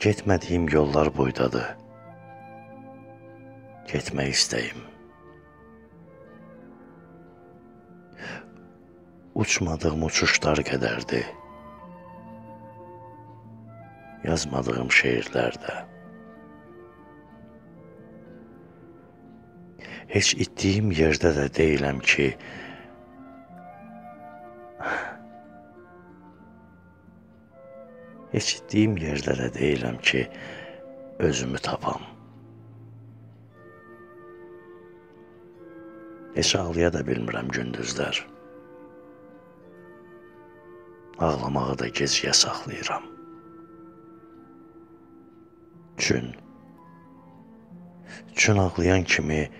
Getmədiyim yollar boydadır. Getmək istəyim. Uçmadığım uçuşlar qədərdir. Yazmadığım şeirlər də. Heç itdiyim yerdə də deyiləm ki, Heç itdiyim yerdə də deyiləm ki, özümü tapam. Heç ağlaya da bilmirəm gündüzlər. Ağlamağı da gecəyə saxlayıram. Çün, çün ağlayan kimi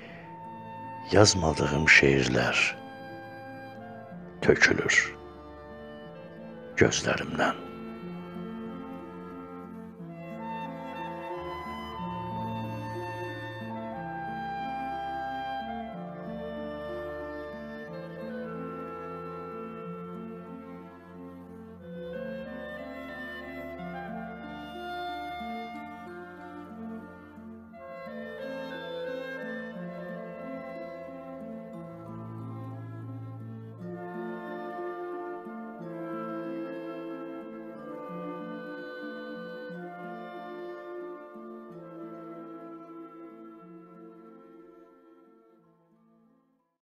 yazmadığım şeirlər tökülür gözlərimdən.